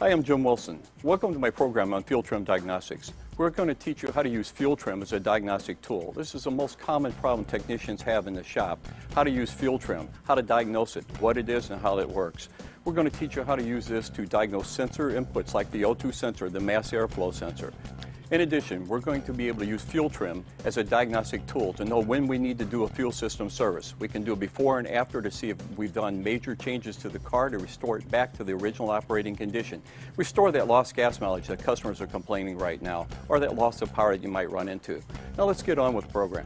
Hi, I'm Jim Wilson. Welcome to my program on fuel trim diagnostics. We're going to teach you how to use fuel trim as a diagnostic tool. This is the most common problem technicians have in the shop. How to use fuel trim, how to diagnose it, what it is, and how it works. We're going to teach you how to use this to diagnose sensor inputs like the O2 sensor, the mass airflow sensor. In addition, we're going to be able to use fuel trim as a diagnostic tool to know when we need to do a fuel system service. We can do a before and after to see if we've done major changes to the car to restore it back to the original operating condition. Restore that lost gas mileage that customers are complaining right now, or that loss of power that you might run into. Now let's get on with the program.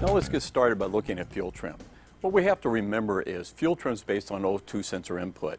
Now let's get started by looking at fuel trim. What we have to remember is fuel trim is based on O2 sensor input.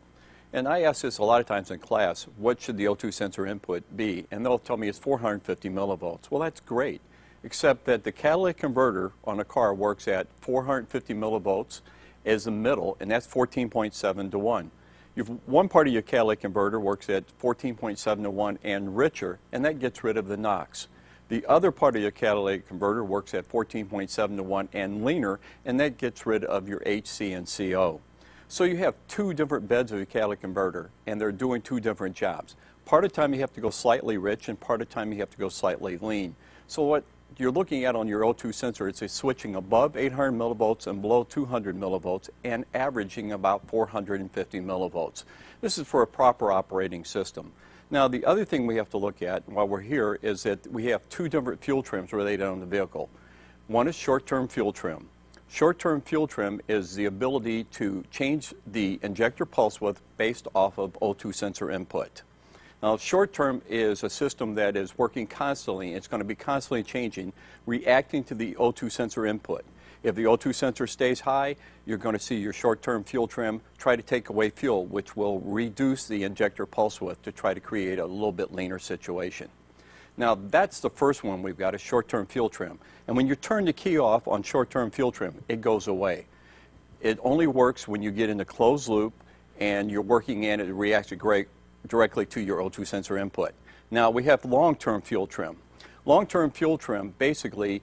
And I ask this a lot of times in class, what should the O2 sensor input be? And they'll tell me it's 450 millivolts. Well, that's great, except that the catalytic converter on a car works at 450 millivolts as the middle, and that's 14.7 to 1. You've, one part of your catalytic converter works at 14.7 to 1 and richer, and that gets rid of the NOx. The other part of your catalytic converter works at 14.7 to 1 and leaner, and that gets rid of your HC and CO. So you have two different beds of your catalytic converter, and they're doing two different jobs. Part of the time you have to go slightly rich, and part of the time you have to go slightly lean. So what you're looking at on your O2 sensor, it's a switching above 800 millivolts and below 200 millivolts and averaging about 450 millivolts. This is for a proper operating system. Now, the other thing we have to look at while we're here is that we have two different fuel trims related on the vehicle. One is short-term fuel trim. Short-term fuel trim is the ability to change the injector pulse width based off of O2 sensor input. Uh, now, short-term is a system that is working constantly. It's going to be constantly changing, reacting to the O2 sensor input. If the O2 sensor stays high, you're going to see your short-term fuel trim try to take away fuel, which will reduce the injector pulse width to try to create a little bit leaner situation. Now, that's the first one we've got, a short-term fuel trim. And when you turn the key off on short-term fuel trim, it goes away. It only works when you get in the closed loop and you're working in it, it reacts directly to your O2 sensor input. Now, we have long-term fuel trim. Long-term fuel trim basically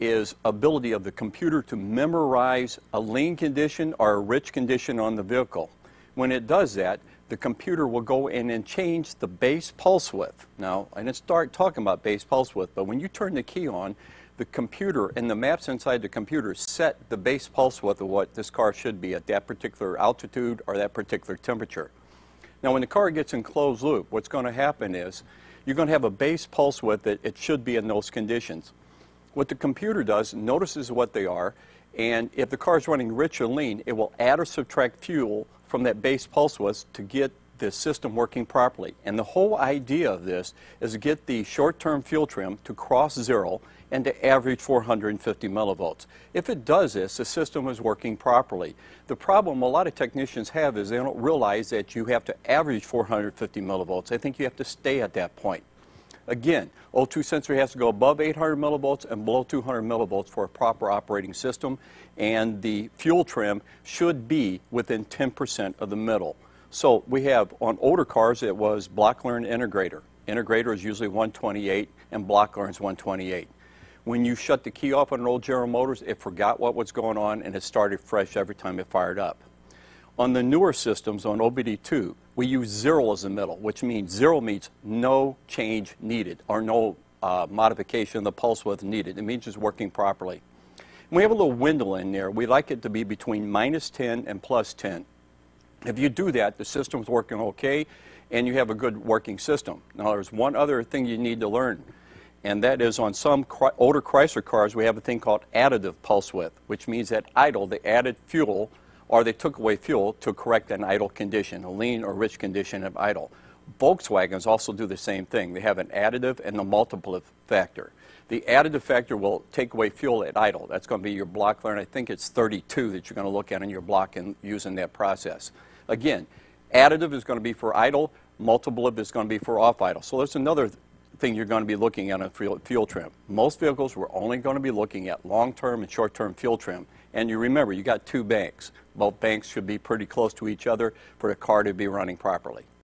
is ability of the computer to memorize a lean condition or a rich condition on the vehicle. When it does that, the computer will go in and change the base pulse width. Now, I didn't start talking about base pulse width, but when you turn the key on, the computer and the maps inside the computer set the base pulse width of what this car should be at that particular altitude or that particular temperature. Now, when the car gets in closed loop, what's going to happen is you're going to have a base pulse width that it should be in those conditions. What the computer does, notices what they are, and if the car is running rich or lean, it will add or subtract fuel from that base pulse width to get the system working properly. And the whole idea of this is to get the short-term fuel trim to cross zero and to average 450 millivolts. If it does this, the system is working properly. The problem a lot of technicians have is they don't realize that you have to average 450 millivolts. They think you have to stay at that point. Again, O2 sensor has to go above 800 millivolts and below 200 millivolts for a proper operating system, and the fuel trim should be within 10% of the middle. So we have, on older cars, it was block learn integrator. Integrator is usually 128, and block learn is 128. When you shut the key off on an old General Motors, it forgot what was going on, and it started fresh every time it fired up. On the newer systems, on OBD2, we use zero as the middle, which means zero means no change needed or no uh, modification of the pulse width needed. It means it's working properly. We have a little window in there. We like it to be between minus 10 and plus 10. If you do that, the system's working okay and you have a good working system. Now, there's one other thing you need to learn, and that is on some older Chrysler cars, we have a thing called additive pulse width, which means that idle, they added fuel or they took away fuel to correct an idle condition, a lean or rich condition of idle. Volkswagens also do the same thing. They have an additive and a multiple factor. The additive factor will take away fuel at idle. That's going to be your block learn. I think it's 32 that you're going to look at in your block and using that process. Again, additive is going to be for idle, Multiple is going to be for off idle. So that's another thing you're going to be looking at on fuel, fuel trim. Most vehicles we're only going to be looking at long-term and short-term fuel trim. And you remember, you got two banks. Both banks should be pretty close to each other for the car to be running properly.